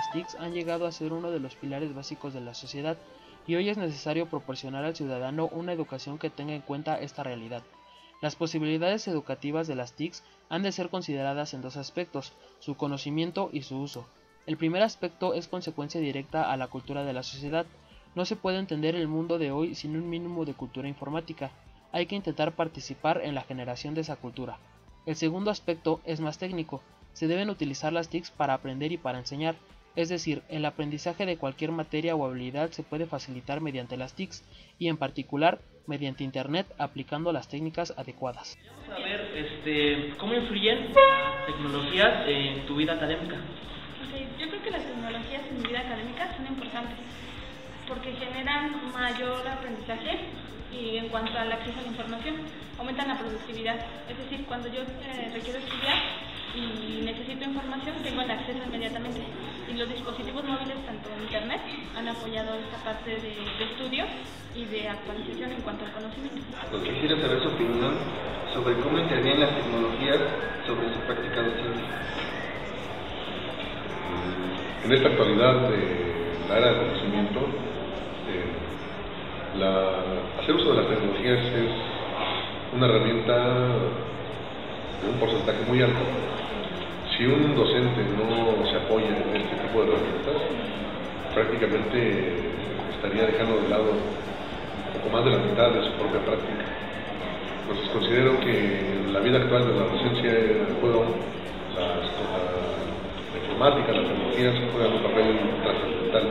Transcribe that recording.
las TICs han llegado a ser uno de los pilares básicos de la sociedad y hoy es necesario proporcionar al ciudadano una educación que tenga en cuenta esta realidad. Las posibilidades educativas de las TICs han de ser consideradas en dos aspectos, su conocimiento y su uso. El primer aspecto es consecuencia directa a la cultura de la sociedad. No se puede entender el mundo de hoy sin un mínimo de cultura informática. Hay que intentar participar en la generación de esa cultura. El segundo aspecto es más técnico. Se deben utilizar las TICs para aprender y para enseñar. Es decir, el aprendizaje de cualquier materia o habilidad se puede facilitar mediante las TICs y en particular mediante Internet aplicando las técnicas adecuadas. Vamos a ver este, cómo influyen las tecnologías en tu vida académica. yo creo que las tecnologías en mi vida académica son importantes porque generan mayor aprendizaje y en cuanto al acceso a la información, aumentan la productividad. Es decir, cuando yo eh, requiero estudiar y necesito información, tengo el acceso inmediatamente. Los dispositivos móviles, tanto Internet, han apoyado esta parte de, estudio y de actualización en cuanto al conocimiento. Que quiero saber su opinión sobre cómo intervienen las tecnologías sobre su práctica docente. En esta actualidad de la era del conocimiento, la, hacer uso de las tecnologías es una herramienta de un porcentaje muy alto. Si un docente no se apoya en este tipo de herramientas, prácticamente estaría dejando de lado un poco más de la mitad de su propia práctica. Entonces considero que la vida actual de la docencia juega la, la informática, las tecnologías juegan un papel trascendental.